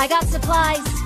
I got supplies.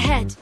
Ahead!